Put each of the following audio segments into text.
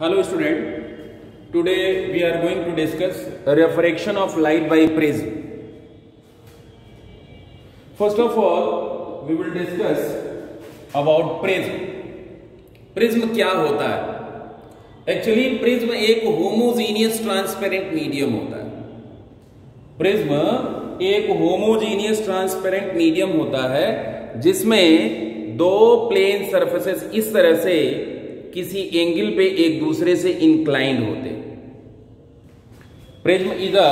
Hello student today we are going to discuss refraction of light by prism first of all we will discuss about prism prism क्या होता है actually prism एक homogeneous transparent medium होता है prism एक homogeneous transparent medium होता है जिसमें दो प्लेन सर्फेसेस इस तरह से किसी एंगल पे एक दूसरे से इंक्लाइंड होते prism is a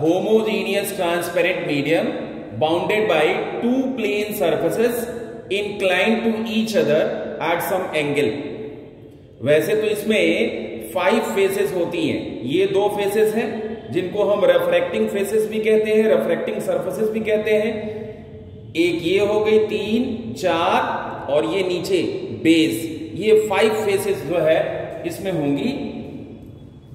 homogeneous transparent medium bounded by two plane surfaces inclined to each other at some angle वैसे तो इसमें फाइव फेसेस होती हैं ये दो फेसेस हैं जिनको हम रेफ्रेक्टिंग फेसेस भी कहते हैं रेफ्रेक्टिंग सर्फेसेस भी कहते हैं एक ये हो गई तीन चार और ये नीचे बेस ये फाइव फेसेस जो है इसमें होंगी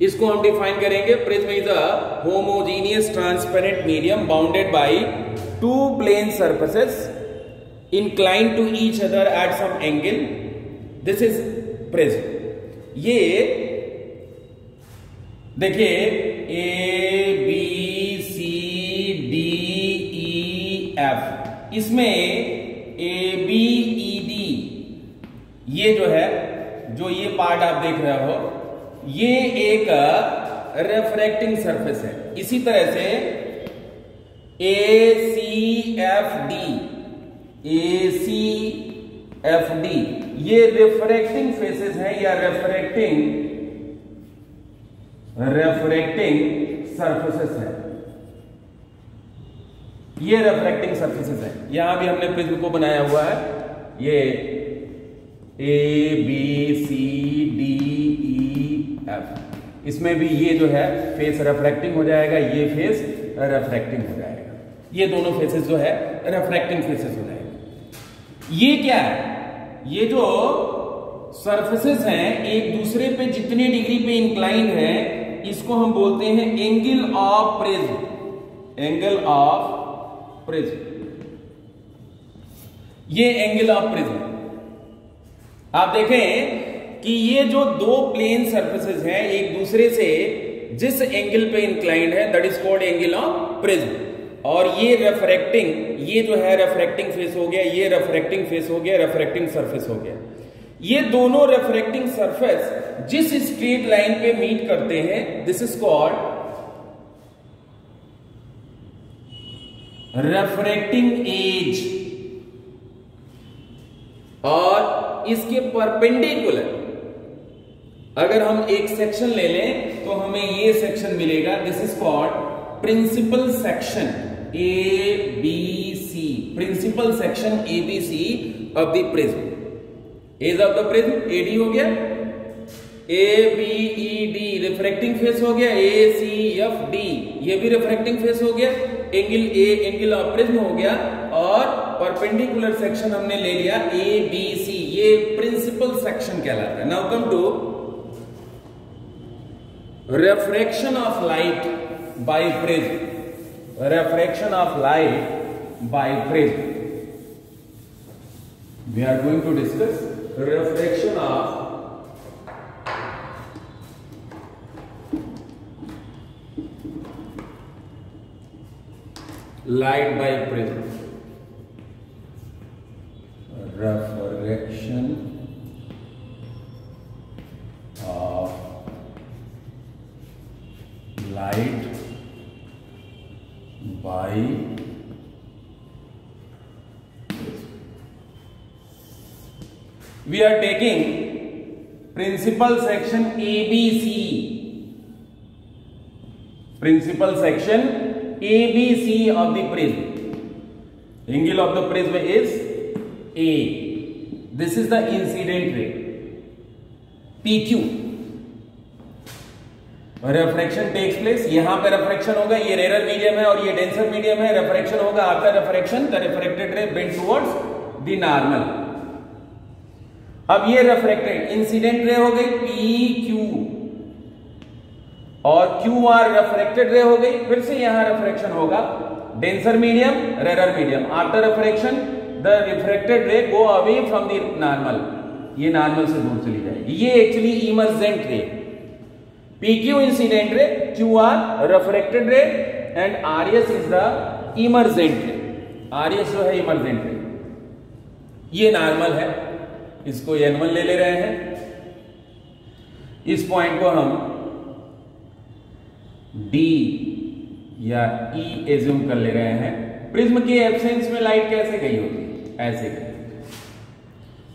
इसको हम डिफाइन करेंगे prism is a homogeneous transparent medium bounded by two plane surfaces incline to each other at some angle this is prism ये देखिए A B C D E F इसमें ए बी ये जो है जो ये पार्ट आप देख रहे हो ये एक रेफ्रेक्टिंग सरफेस है इसी तरह से A C F D A C F D ये रेफ्रेक्टिंग फेसेस हैं या रेफ्रेक्टिंग रेफ्रेक्टिंग सरफेसेस है ये रेफ्रेक्टिंग सरफेसेस है यहां भी हमने प्रिज्म को बनाया हुआ है ये A B C D E F इसमें भी ये जो है फेस रेफ्लेक्टिंग हो जाएगा ये फेस रेफ्लेक्टिंग हो जाएगा ये दोनों फेसेस जो है रेफ्लेक्टिंग फेसेस हो जाएंगे ये क्या है ये जो सरफेसेस हैं एक दूसरे पे जितने डिग्री पे इंक्लाइन है इसको हम बोलते हैं angle of prism angle of prism ये एंगल ऑफ प्रिज्म आप देखें कि ये जो दो प्लेन सर्फेसिस हैं एक दूसरे से जिस एंगल पे इंक्लाइंड है that is called angle of prism और ये रेफ्रेक्टिंग ये जो है रेफ्रेक्टिंग फेस हो गया ये रेफ्रेक्टिंग फेस हो गया रेफ्रेक्टिंग सर्फेस हो गया ये दोनों रेफ्रेक्टिंग सर्फेस जिस स्ट्रेट लाइन पे मीट करते हैं this is called refracting edge और इसके परपेंडिकुलर अगर हम एक सेक्शन ले लें तो हमें ये सेक्शन मिलेगा this is called principal section A B C principal section A B C of the prism edge of the prism A D हो गया A B E D refracting face हो गया ए सी एफ डी ये भी refracting face हो गया angle A angle of prism हो गया और परपेंडिकुलर सेक्शन हमने ले लिया ए बी सी ये प्रिंसिपल सेक्शन कहलाता है now come to refraction of light by prism refraction of light by prism we are going to discuss refraction of light by prism refraction by this. We are taking principal section ABC. Principal section ABC of the prism. Angle of the prism is A. This is the incident ray PQ. Refraction takes place यहां पे refraction होगा ये rarer medium है और ये denser medium है refraction होगा after refraction the refracted ray bend towards the normal अब ये रेफ्रेक्टेड इंसिडेंट रे हो गई पी क्यू और क्यू आर रेफ्रेक्टेड रे हो गई फिर से यहां रेफ्रेक्शन होगा denser medium rarer medium after refraction the refracted ray go away from the normal ये नॉर्मल से दूर चली जाएगी ये actually emergent ray PQ incident ray, QR refracted ray and RS is the emergent ray. RS जो है emergent ray. ये normal है इसको N1 ले ले रहे हैं इस पॉइंट को हम D या E एज्यूम कर ले रहे हैं प्रिज्म की एब्सेंस में लाइट कैसे गई होती है ऐसे गई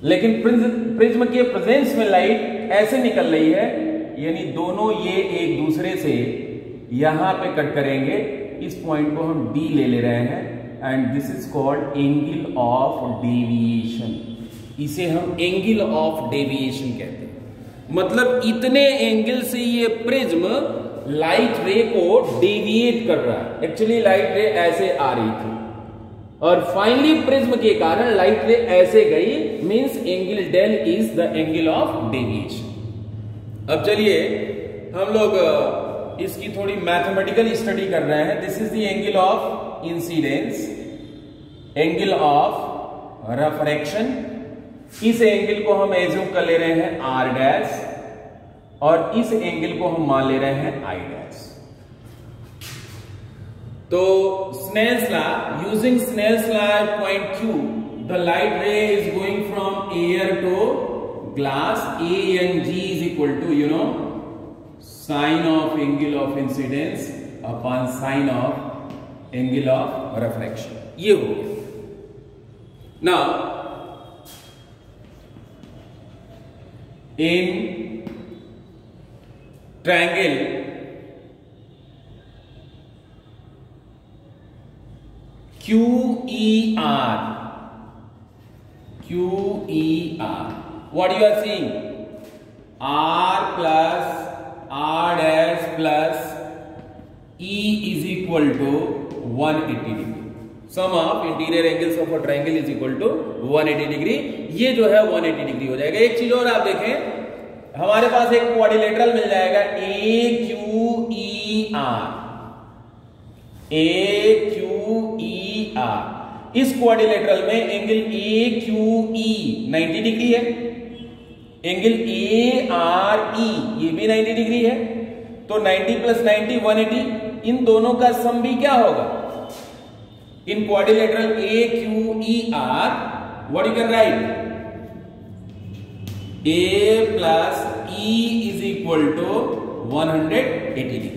लेकिन प्रिज्म के प्रेजेंस में लाइट ऐसे निकल रही है यानी दोनों ये एक दूसरे से यहां पे कट करेंगे इस पॉइंट को हम डी ले ले रहे हैं and this is called angle of deviation इसे हम एंगल ऑफ डेविएशन कहते हैं मतलब इतने एंगल से ये प्रिज्म लाइट रे को डेविएट कर रहा है एक्चुअली लाइट रे ऐसे आ रही थी और फाइनली प्रिज्म के कारण लाइट रे ऐसे गई means angle del is the angle of deviation अब चलिए हम लोग इसकी थोड़ी मैथमेटिकल स्टडी कर रहे हैं this is the angle of incidence angle of refraction इस एंगल को हम एज्यूम कर ले रहे हैं आर डैस और इस एंगल को हम मान ले रहे हैं आई डैस तो Snell's law using Snell's law point Q the light ray is going from air to glass A N G equal to you know sine of angle of incidence upon sine of angle of refraction ये हो गया ना in triangle Q E R Q E R what you are seeing R plus R dash plus E is equal to one eighty degree sum of interior angles of a triangle is equal to one eighty degree ये जो है one eighty degree हो जाएगा एक चीज और आप देखें हमारे पास एक क्वारिलेटरल मिल जाएगा A Q E R A Q E R इस क्वारिलेटरल में angle A Q E ninety degree है एंगल ए आर ई ये भी 90 डिग्री है तो 90 प्लस 90 180 इन दोनों का सम भी क्या होगा in quadrilateral A Q E R what you can write A plus E is equal to 180 degree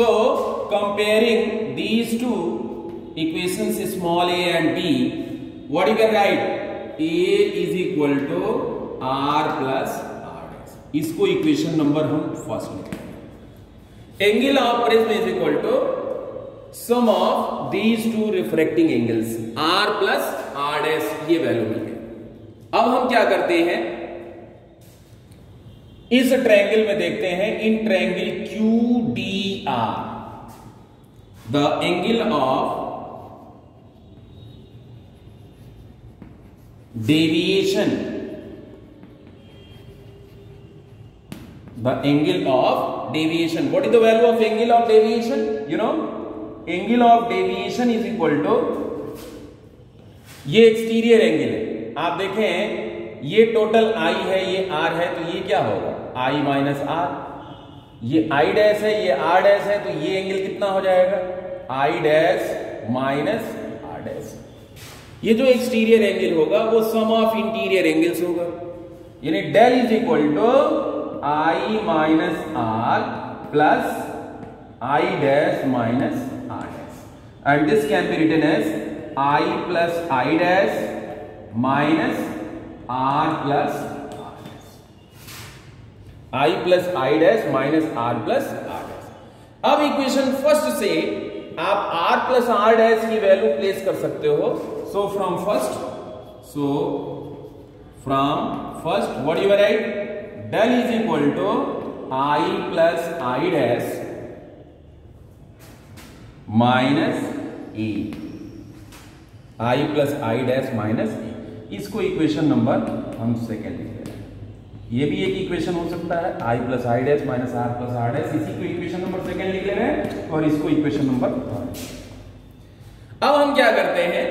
so comparing these two equations small A and B what you can write A is equal to R plus R इसको equation number हम first लिखेंगे angle of prism is equal to sum of these two refracting angles R plus R S ये value मिल गई अब हम क्या करते हैं इस ट्रायंगल में देखते हैं in triangle Q D R the angle of deviation the angle of deviation. What is the value of angle of deviation? You know, angle of deviation is equal to ये एक्सटीरियर एंगल है आप देखें ये total I है ये R है तो ये क्या होगा आई माइनस आर ये आई डैश है ये आर डैश है तो ये एंगल कितना हो जाएगा I dash minus R dash ये जो एक्सटीरियर एंगल होगा वो सम ऑफ इंटीरियर एंगल्स होगा यानी del is equal to I minus R plus I dash minus R dash and this can be written as I plus I dash minus R plus I plus I dash minus R plus R dash अब equation first से आप R plus are dash की value place कर सकते हो so from first so from first what you write del is equal to I plus I dash minus E I plus I dash minus E इसको equation number हम second लिख रहे हैं ये भी एक इक्वेशन हो सकता है I plus I dash minus R plus R dash इसी को इक्वेशन नंबर सेकेंड लिख ले रहे हैं और इसको इक्वेशन नंबर अब हम क्या करते हैं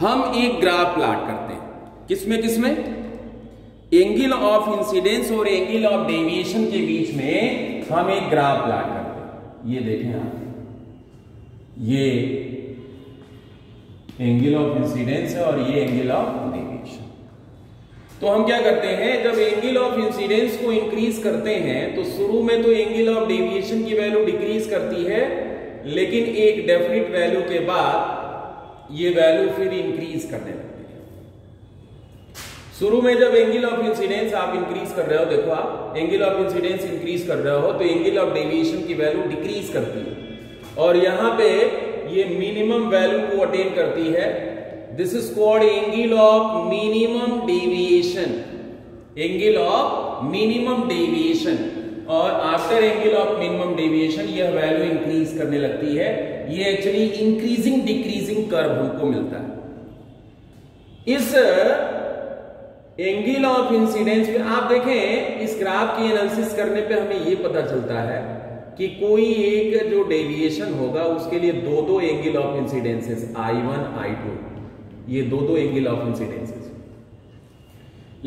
हम एक ग्राफ प्लाट करते हैं किसमें किसमें एंगल ऑफ इंसिडेंस और एंगल ऑफ डेविएशन के बीच में हम एक ग्राफ प्लाट करते हैं ये देखें आप ये एंगल ऑफ इंसिडेंस है और ये एंगल ऑफ डेविएशन तो हम क्या करते हैं जब एंगल ऑफ इंसिडेंस को इंक्रीज करते हैं तो शुरू में तो एंगल ऑफ डेविएशन की वैल्यू डिक्रीज करती है लेकिन एक डेफिनेट वैल्यू के बाद ये वैल्यू फिर इंक्रीज करने लगती शुरू में जब एंगल ऑफ इंसिडेंस आप इंक्रीज कर रहे हो देखो आप एंगल ऑफ इंसिडेंस इंक्रीज कर रहे हो तो एंगल ऑफ डेविएशन की वैल्यू डिक्रीज करती है और यहां पे ये मिनिमम वैल्यू को अटेन करती है this is called angle of minimum deviation angle of minimum deviation और after angle of minimum deviation यह वैल्यू इंक्रीज करने लगती है ये एक्चुअली इंक्रीजिंग डिक्रीजिंग कर्व हमको मिलता है इस एंगल ऑफ इंसिडेंस में आप देखें इस ग्राफ की एनालिसिस करने पे हमें ये पता चलता है कि कोई एक जो डेविएशन होगा उसके लिए दो दो angle of incidences I one I two ये दो दो एंगल ऑफ इंसिडेंसेस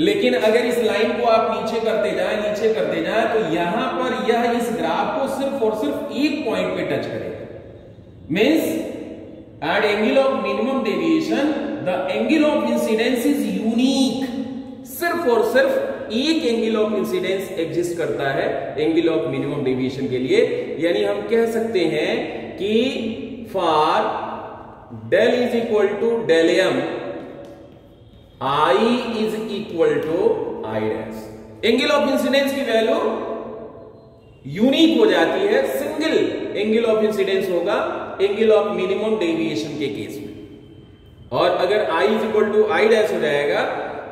लेकिन अगर इस लाइन को आप नीचे करते जाए नीचे करते जाए तो यहां पर यह इस ग्राफ को सिर्फ और सिर्फ एक पॉइंट पे टच करेगा means at angle of minimum deviation the angle of incidence is unique सिर्फ और सिर्फ एक एंगल ऑफ इंसिडेंस एग्जिस्ट करता है एंगल ऑफ मिनिमम डेविएशन के लिए यानी हम कह सकते हैं कि for del is equal to del M I is equal to I dash angle of incidence की वैल्यू यूनिक हो जाती है सिंगल एंगल ऑफ इंसिडेंस होगा एंगल ऑफ मिनिमम डेविएशन के केस में और अगर I is equal to I dash हो जाएगा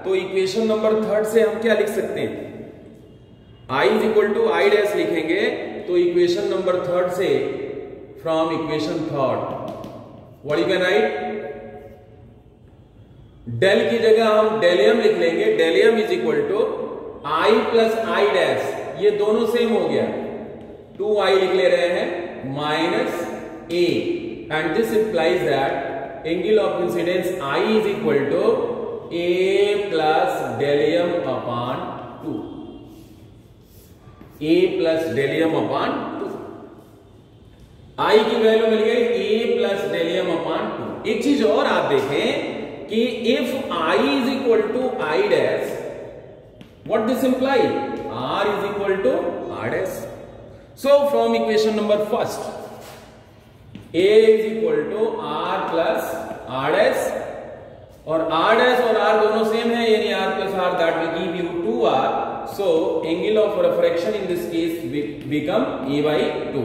तो इक्वेशन नंबर थर्ड से हम क्या लिख सकते हैं I is equal to I dash लिखेंगे तो इक्वेशन नंबर थर्ड से from equation third what you can write del की जगह हम डेलियम लिख लेंगे del m is equal to I plus I dash ये दोनों सेम हो गया टू आई लिख ले रहे हैं minus A and this implies that angle of incidence I is equal to A plus del m upon two A plus del m upon two I की value मिल गई ए प्लस डेलियम अपान टू एक चीज और आप देखें कि if I is equal to I dash what this imply R is equal to R dash so from equation number first A is equal to R plus R dash और r dash और are दोनों same है यानी r plus R that will give you R so angle of refraction in this case become A by two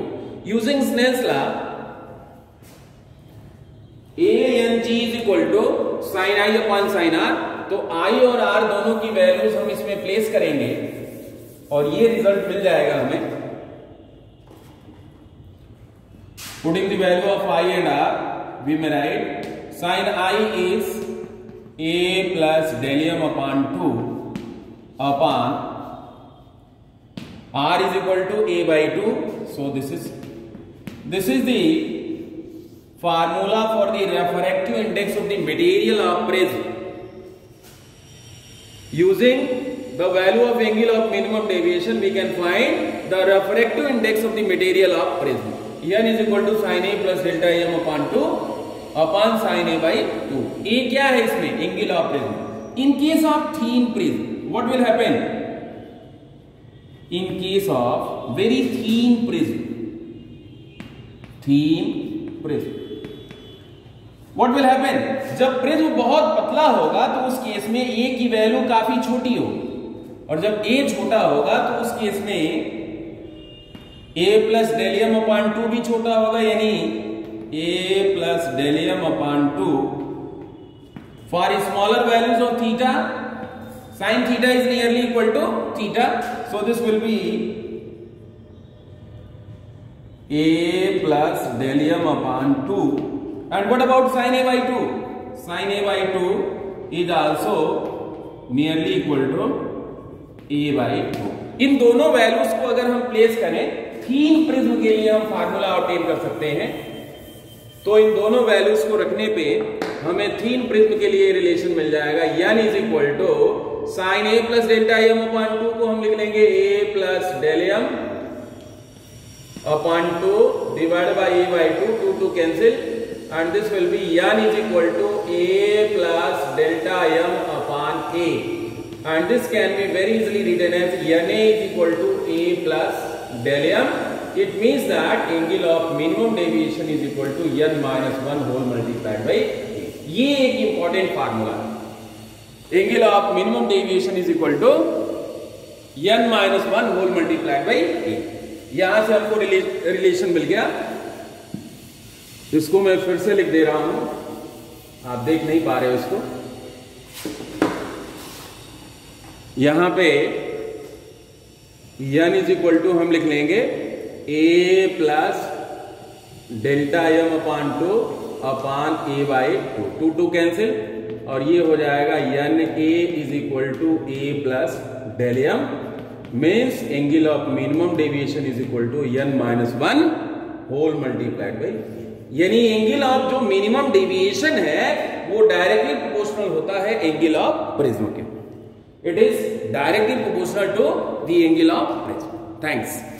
using Snell's law N G is equal to sine I upon sine R तो आई और are दोनों की values हम इसमें place करेंगे और ये result मिल जाएगा हमें putting the value of I and R we may write sine I is A plus del m upon two upon R is equal to A by two so this is this is the formula for the refractive index of the material of prism using the value of angle of minimum deviation we can find the refractive index of the material of prism n is equal to sin a plus delta m upon 2 upon sine A by two A क्या है इसमें angle of prism in case of thin prism what will happen in case of very thin prism thin prism what will happen जब prism बहुत पतला होगा तो उस case में ए की वैल्यू काफी छोटी होगी और जब ए छोटा होगा तो उस केस में A plus del m upon two भी छोटा होगा यानी a plus del m upon 2 for smaller values of theta sin theta is nearly equal to theta so this will be a plus del m upon 2 and what about sin a by 2 sin a by 2 is also nearly equal to a by 2 इन दोनों values को अगर हम place करें thin prism के लिए हम formula obtain कर सकते हैं तो इन दोनों वैल्यूज को रखने पे हमें थीन प्रिज्म के लिए रिलेशन मिल जाएगा N is equal to sine A plus delta M upon two को हम लिख लेंगे A plus del M upon two divide by A by two two two cancel and this will be N is equal to A plus delta M upon a and this can be very easily written as na is equal to a plus del m it mean that angle of minimum deviation is equal to N minus one whole multiplied by a ये एक important formula है angle of minimum deviation is equal to n minus one whole multiplied by A यहां से हमको relation मिल गया इसको मैं फिर से लिख दे रहा हूं आप देख नहीं पा रहे हो इसको यहां पे n इज इक्वल टू हम लिख लेंगे A plus delta m upon two upon A by two two two cancel और ये हो जाएगा n A is equal to A plus del m means angle of minimum deviation is equal to n minus one whole multiplied by यानी angle of जो minimum deviation है वो directly proportional होता है एंगल ऑफ प्रिज्म के it is directly proportional to the angle of prism thanks